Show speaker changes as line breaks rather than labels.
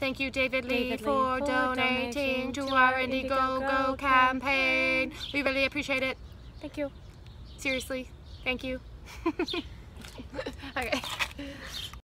Thank you, David Lei,
David Lei,
for, donating,
donating
to our Indiegogo
Indiegogo
campaign. We really appreciate it.
Thank you.
Seriously, thank you.